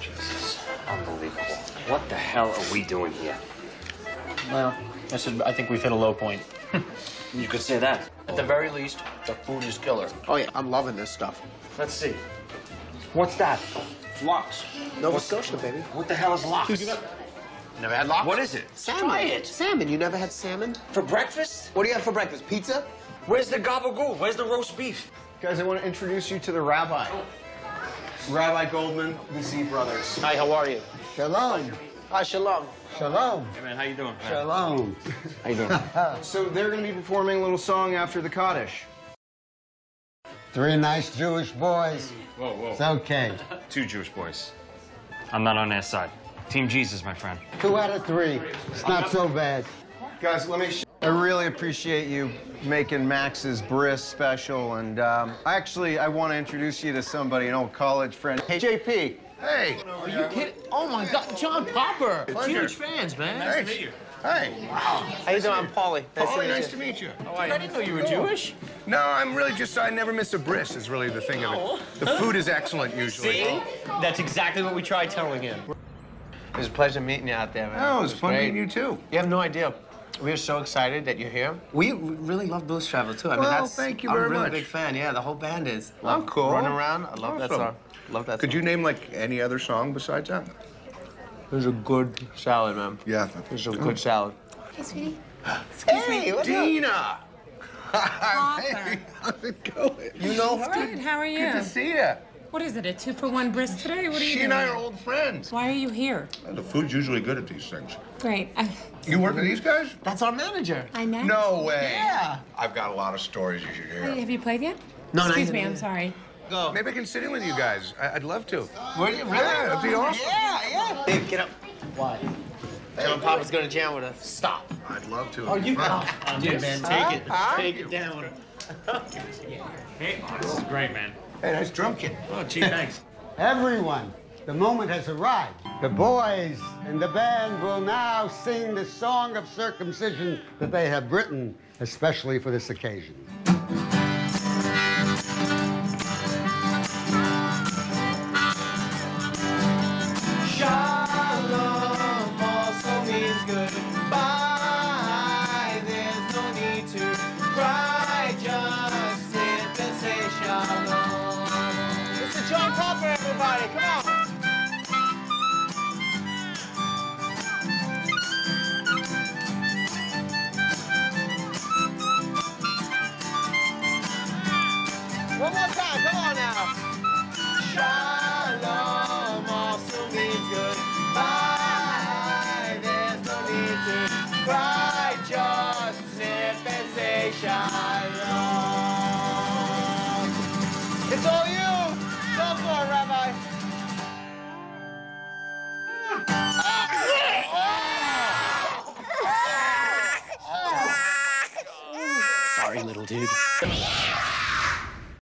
Jesus, unbelievable. What the hell are we doing here? Well, I said I think we've hit a low point. You could say that. At the very least, the food is killer. Oh, yeah, I'm loving this stuff. Let's see. What's that? Lox. Nova Scotia, baby. What the hell is lox? Never had lox? What is it? Salmon. Try it. Salmon. You never had salmon? For breakfast? What do you have for breakfast? Pizza? Where's the gabagool? Where's the roast beef? Guys, I want to introduce you to the rabbi. Rabbi Goldman, the Z brothers. Hi, how are you? Shalom. Hi, shalom. Shalom. Hey, man, how you doing? Shalom. How you doing? So they're going to be performing a little song after the Kaddish. Three nice Jewish boys. Whoa, whoa. It's okay. Two Jewish boys. I'm not on their side. Team Jesus, my friend. Two out of three. It's not so bad. Guys, let me. Sh- I really appreciate you making Max's bris special, and um, actually, I want to introduce you to somebody, an old college friend. Hey, JP. Hey. Are you kidding? Oh my God, John Popper. Huge fans, man. Nice to meet you. Hey. How you doing? I'm Paulie. Paulie, nice to meet you. Oh, I didn't know you were Jewish. No, I'm really just, I never miss a bris, is really the thing of it. The food is excellent usually. See? That's exactly what we tried telling him. It was a pleasure meeting you out there, man. Oh, it was fun great. meeting you too. You have no idea. We're so excited that you're here. We really love Blues Traveler too. I mean, Well, that's thank you very I'm very a really much. big fan. Yeah, the whole band is. Oh, Love cool. Running around. I love that song. Love that. Could song. you name like any other song besides that? There's a good salad, man. Yeah. It was a good salad. Hey, sweetie. Excuse Hey, Dina. Hey, how's it going? You know her? Good. How are you? Good to see you. What is it? A two for one bris today? What are you She doing? and I are old friends. Why are you here? The food's usually good at these things. Great. I, You work with these guys? That's our manager. I met. No way. Yeah. I've got a lot of stories you should hear. Have you played yet? No, not Excuse yet, me. not I'm sorry. Go. Maybe I can sit in with you guys. I- I'd love to. Would you really? Yeah, that'd be awesome. Yeah, yeah. Dave, get up. Why? John Popper's gonna jam with us. Stop. I'd love to. Oh, you. Fun. Oh, dude, man, take it. Take it down. Hey, this is great, man. Hey, nice drum kit. Oh, gee, thanks. Everyone, the moment has arrived. The boys and the band will now sing the song of circumcision that they have written especially for this occasion. Shalom also means goodbye. There's no need to cry, just sit and say shalom. Everybody. Come on. One more time. Come on now. Shalom also means goodbye. There's no need to cry, just snip and say shalom. It's all you. Dude.